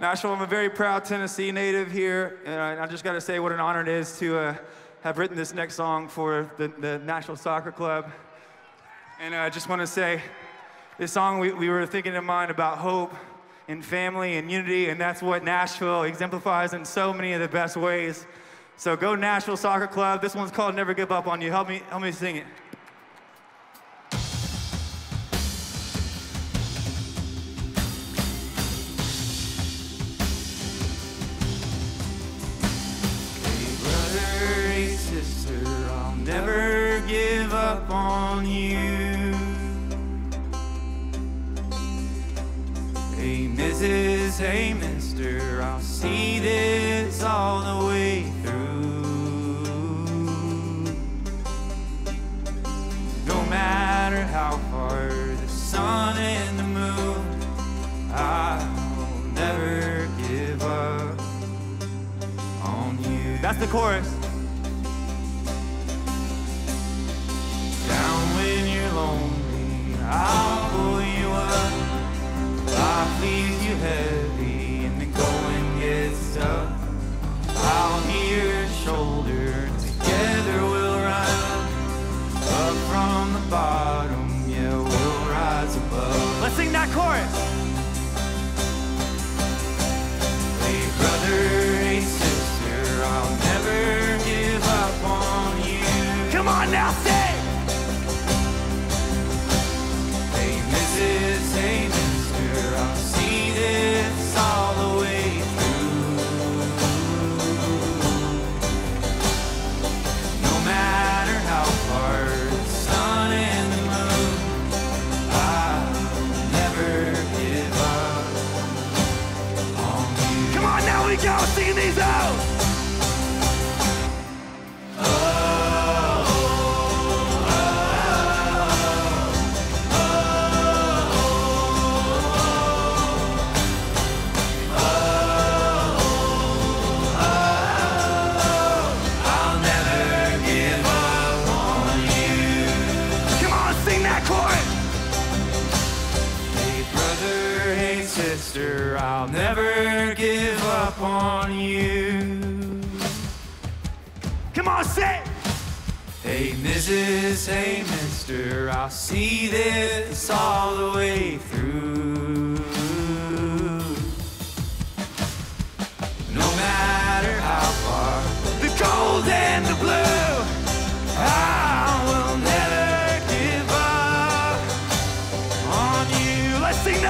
Nashville, I'm a very proud Tennessee native here, and I just got to say what an honor it is to uh, have written this next song for the, the Nashville Soccer Club. And I just want to say, this song we, we were thinking in mind about hope and family and unity, and that's what Nashville exemplifies in so many of the best ways. So go Nashville Soccer Club. This one's called Never Give Up on You. Help me, help me sing it. Give up on you. Hey Mrs., hey Mister, I'll see this all the way through. No matter how far the sun and the moon, I'll never give up on you. That's the chorus. Lonely, I'll pull you up. You heavy and the going gets tough. I'll be your shoulder, together we'll up from the bottom. Yeah, we'll rise above. Let's sing that chorus. These. Sister, I'll never give up on you. Come on, say. Hey Mrs., hey Mister, I'll see this all the way through.